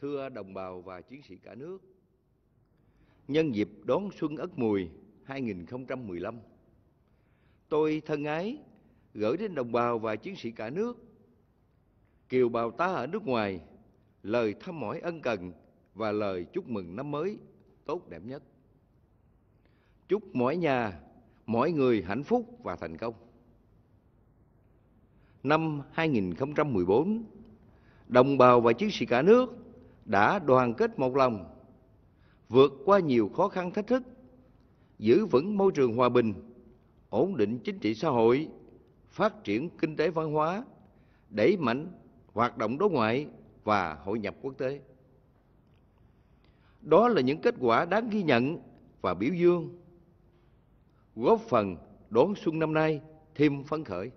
Thưa đồng bào và chiến sĩ cả nước, nhân dịp đón xuân Ất Mùi 2015, tôi thân ái gửi đến đồng bào và chiến sĩ cả nước, kiều bào ta ở nước ngoài, lời thăm hỏi ân cần và lời chúc mừng năm mới tốt đẹp nhất. Chúc mỗi nhà, mỗi người hạnh phúc và thành công. Năm 2014, đồng bào và chiến sĩ cả nước đã đoàn kết một lòng, vượt qua nhiều khó khăn thách thức, giữ vững môi trường hòa bình, ổn định chính trị xã hội, phát triển kinh tế văn hóa, đẩy mạnh hoạt động đối ngoại và hội nhập quốc tế. Đó là những kết quả đáng ghi nhận và biểu dương, góp phần đón xuân năm nay thêm phấn khởi.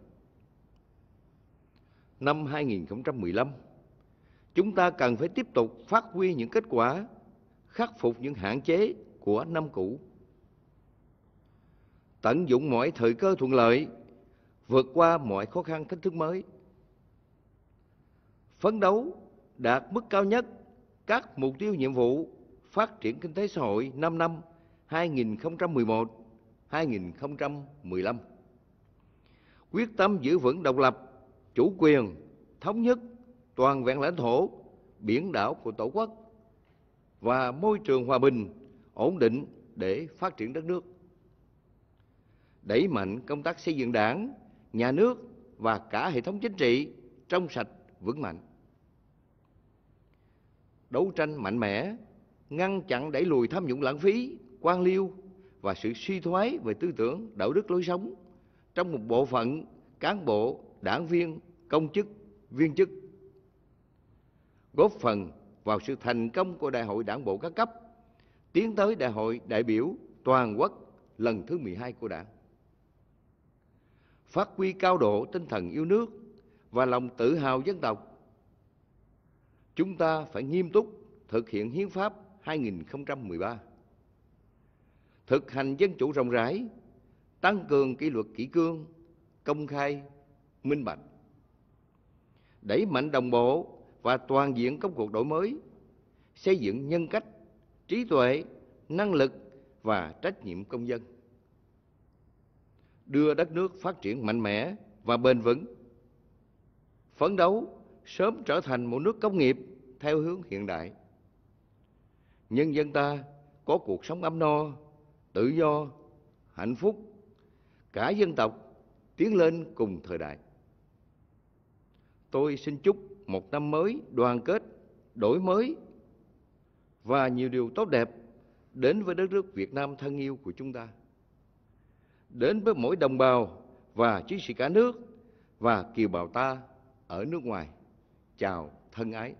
Năm 2015, chúng ta cần phải tiếp tục phát huy những kết quả, khắc phục những hạn chế của năm cũ. Tận dụng mọi thời cơ thuận lợi, vượt qua mọi khó khăn thách thức mới. Phấn đấu đạt mức cao nhất các mục tiêu nhiệm vụ phát triển kinh tế xã hội 5 năm 2011-2015. Quyết tâm giữ vững độc lập, chủ quyền, thống nhất, toàn vẹn lãnh thổ, biển đảo của Tổ quốc và môi trường hòa bình, ổn định để phát triển đất nước. Đẩy mạnh công tác xây dựng đảng, nhà nước và cả hệ thống chính trị trong sạch, vững mạnh. Đấu tranh mạnh mẽ, ngăn chặn đẩy lùi tham nhũng lãng phí, quan liêu và sự suy thoái về tư tưởng, đạo đức lối sống trong một bộ phận cán bộ, đảng viên, công chức, viên chức góp phần vào sự thành công của Đại hội Đảng bộ các cấp, tiến tới Đại hội đại biểu toàn quốc lần thứ 12 của Đảng. Phát huy cao độ tinh thần yêu nước và lòng tự hào dân tộc. Chúng ta phải nghiêm túc thực hiện Hiến pháp 2013. Thực hành dân chủ rộng rãi, tăng cường kỷ luật kỷ cương, công khai, minh bạch. Đẩy mạnh đồng bộ và toàn diện công cuộc đổi mới, xây dựng nhân cách, trí tuệ, năng lực và trách nhiệm công dân. Đưa đất nước phát triển mạnh mẽ và bền vững. Phấn đấu sớm trở thành một nước công nghiệp theo hướng hiện đại. Nhân dân ta có cuộc sống ấm no, tự do, hạnh phúc, cả dân tộc tiến lên cùng thời đại. Tôi xin chúc một năm mới đoàn kết, đổi mới và nhiều điều tốt đẹp đến với đất nước Việt Nam thân yêu của chúng ta. Đến với mỗi đồng bào và chiến sĩ cả nước và kiều bào ta ở nước ngoài. Chào thân ái.